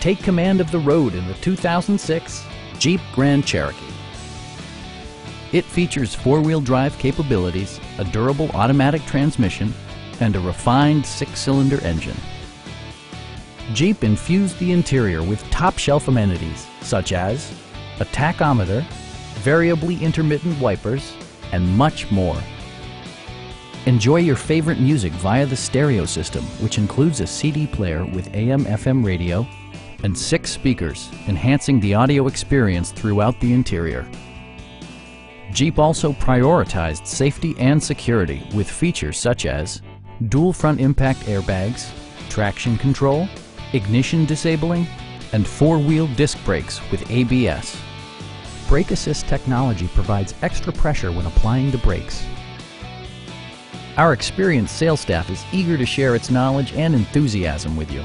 Take command of the road in the 2006 Jeep Grand Cherokee. It features four-wheel drive capabilities, a durable automatic transmission, and a refined six-cylinder engine. Jeep infused the interior with top-shelf amenities such as a tachometer, variably intermittent wipers, and much more. Enjoy your favorite music via the stereo system, which includes a CD player with AM-FM radio and six speakers, enhancing the audio experience throughout the interior. Jeep also prioritized safety and security with features such as dual front impact airbags, traction control, ignition disabling, and four-wheel disc brakes with ABS. Brake Assist technology provides extra pressure when applying the brakes. Our experienced sales staff is eager to share its knowledge and enthusiasm with you.